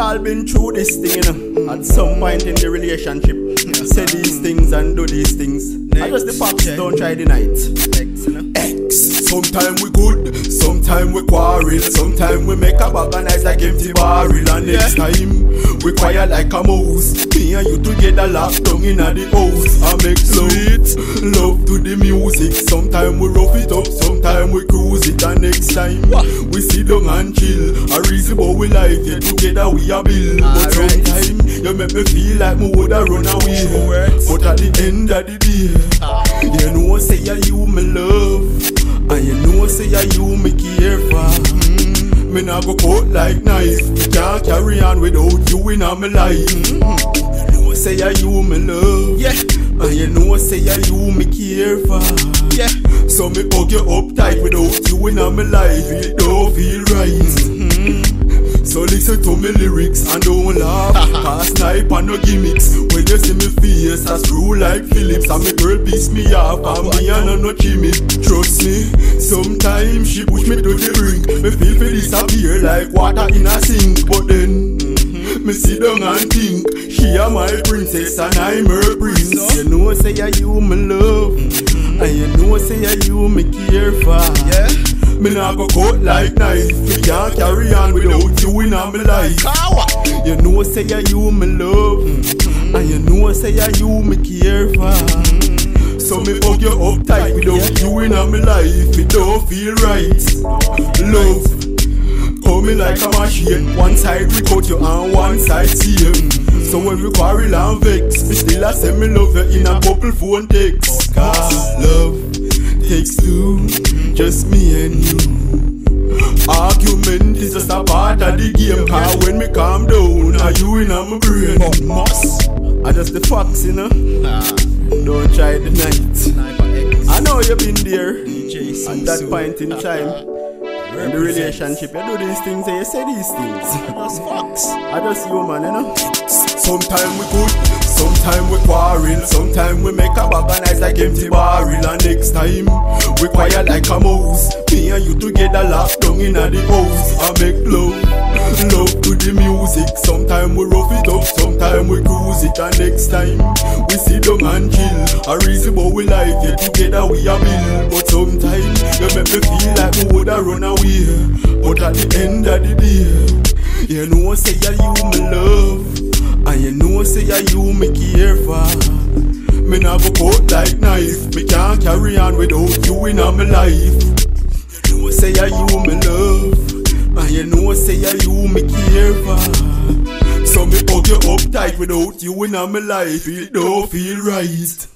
all been through this thing, you know. At some point in the relationship, say these things and do these things. I just the facts, don't try the night. X, you know. X. Sometime we good, sometimes we quarrel, sometimes we make a bag nice like empty barrel, and next time we quiet like a mouse. Me and you together locked down in the house. I make sweet love to the music. Sometimes we rough it up, sometime time we sit down and chill. A reason why we like it together we a build. But Alright. sometime you make me feel like me woulda run away. But at the end of the day. You know what say ya you me love And you know say ya you me care for mm. Me nah go cut like knife can't carry on without you in my life mm. You know say ya you me love Yeah. And you know I say ya you me care for Yeah. So me hug you up tight without in my life It don't feel right. Mm-hmm. So listen to me lyrics and don't laugh. Cause snipe and no gimmicks. When you see me face I screw like Phillips And me girl piss me off And me and no no chimney. Trust me Sometimes she push me to the brink Me feel for disappear like water in a sink. But then Me sit down and think. She a my princess and I'm her prince. You know say ya you me love. Mm-hmm. And you know say ya you me care for. Yeah. me nah go cut like knife. Me can't carry on without you in my life. Kawa. You know say ya you me love. Mm-hmm. And you know say ya you me care for. Mm-hmm. So me hug you up tight without you in my life. It don't feel right. Love Hold me like a machine. One side we cut you and one side same So when we quarrel and vex Me still a say me love you in a couple phone text Cause love takes two Just me and you. Argument is just a part of the game. Cause when me calm down Are you in my brain? But must. I just the facts you know? Nah. Don't try the night. I know you've been there. At that point in time In the relationship You do these things and you say these things Just fucks. I just human, you know. Sometime we good, sometime we quarrel, sometime we make a bag of like empty barrel, and next time we quiet like a mouse. Me and you together locked down in the house. I make love, love to the music. Sometime we rough it up, sometime we cruise it, and next time we sit down and chill. A reason why we like it together know say ya you me love. And you know say ya you me care for. Me nah go cut like knife. Me can't carry on without you in my life. You know say ya you me love. And you know say ya you me care for. So me hug you up tight without you in my life. It don't feel right